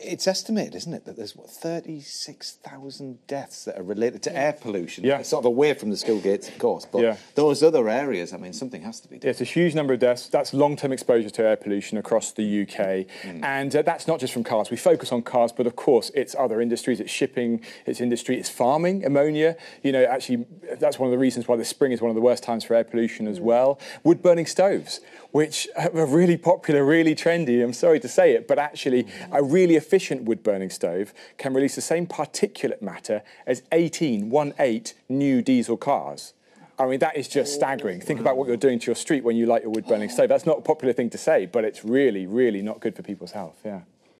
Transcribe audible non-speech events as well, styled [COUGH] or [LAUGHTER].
It's estimated, isn't it, that there's what 36,000 deaths that are related to air pollution. Yeah. It's sort of away from the school gates, of course, but Yeah. those other areas, I mean, something has to be done. It's a huge number of deaths. That's long-term exposure to air pollution across the UK, mm. and uh, that's not just from cars. We focus on cars, but of course, it's other industries. It's shipping, it's industry, it's farming, ammonia. You know, actually, that's one of the reasons why the spring is one of the worst times for air pollution as mm. well. Wood-burning stoves, which [LAUGHS] are really popular, really trendy. I'm sorry to say it, but actually, mm. a really efficient wood-burning stove can release the same particulate matter as 18, 1-8 new diesel cars. I mean, that is just staggering. Think about what you're doing to your street when you light your wood burning stove. That's not a popular thing to say, but it's really, really not good for people's health. Yeah.